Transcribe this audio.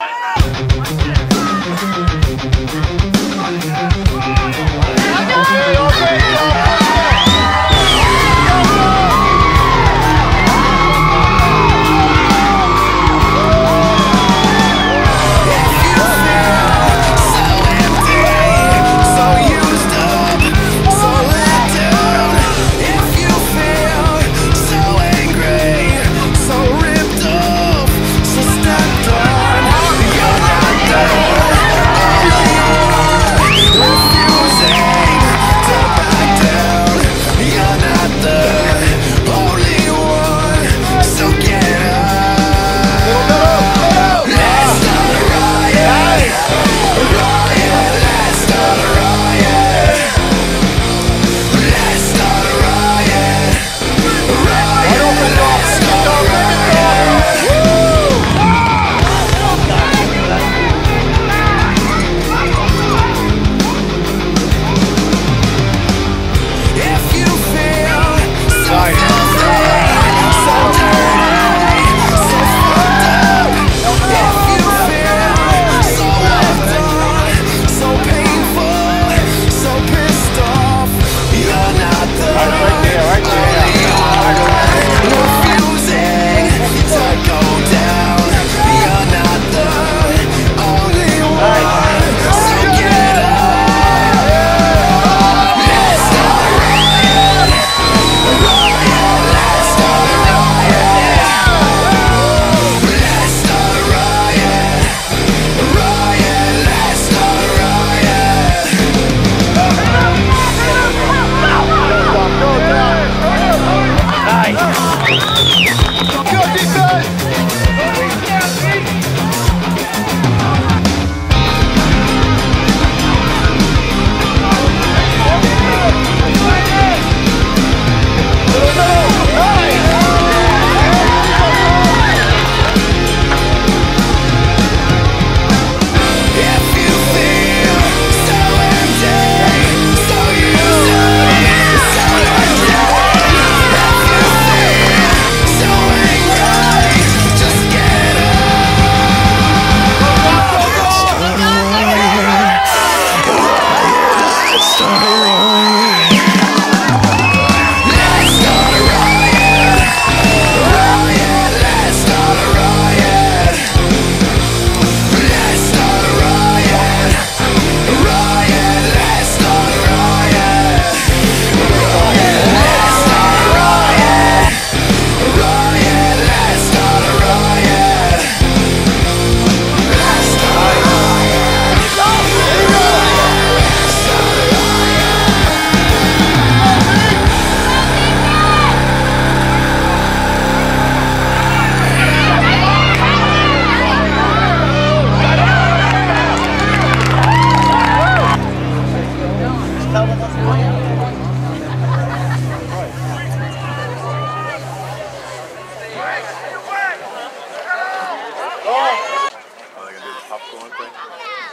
Yeah. Yeah.